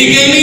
He gave me